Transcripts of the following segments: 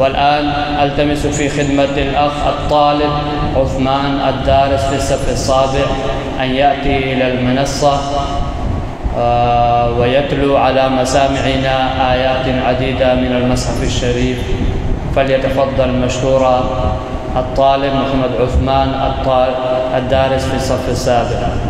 والآن ألتمس في خدمة الأخ الطالب عثمان الدارس في الصف السابع أن يأتي إلى المنصة آه، ويتلو على مسامعنا آيات عديدة من المصحف الشريف. فليتفضل مشكورا الطالب محمد عثمان الدارس في الصف السابع.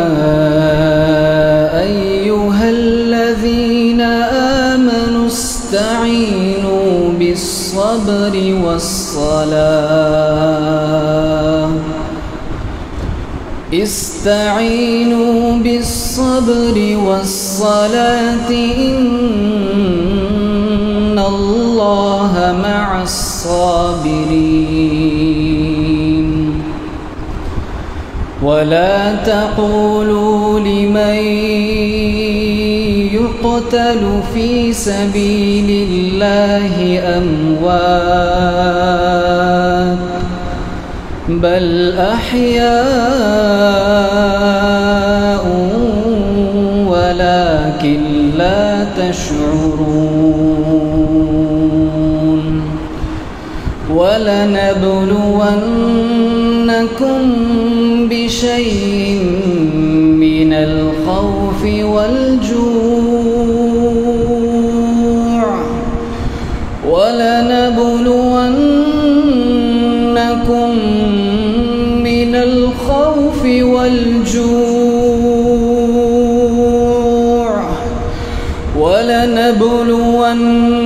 استعينوا بالصبر والصلاة إن الله مع الصابرين. ولا تقولوا لمن يقتل في سبيل الله أموات. بل أحياء ولكن لا تشعرون ولنبلونكم بشيء والجوع ولنبلونكم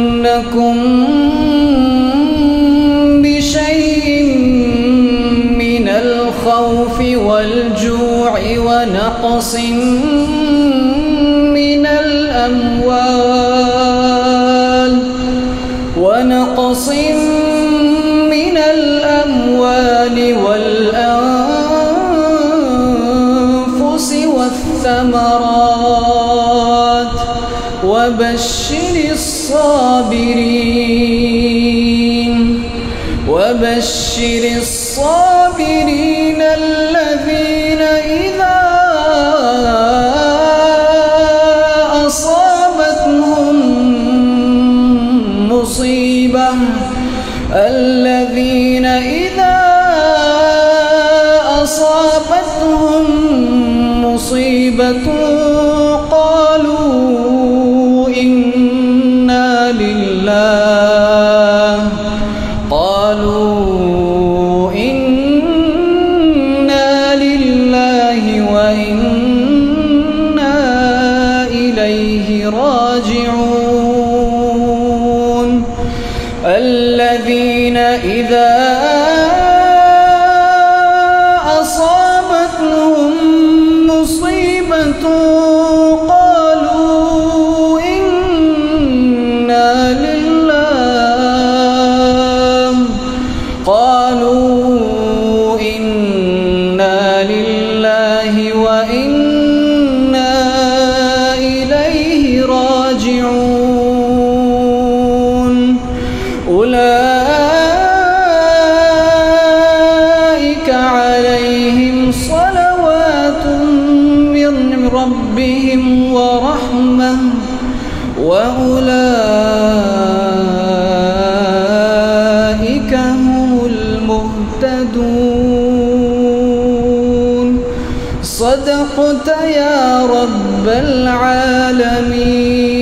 وبشر الصابرين وبشر الصابرين الذين إذا أصابتهم مصيبة الذين إذا أصابتهم مصيبة وأولئك هم المهتدون. صدقت يا رب العالمين.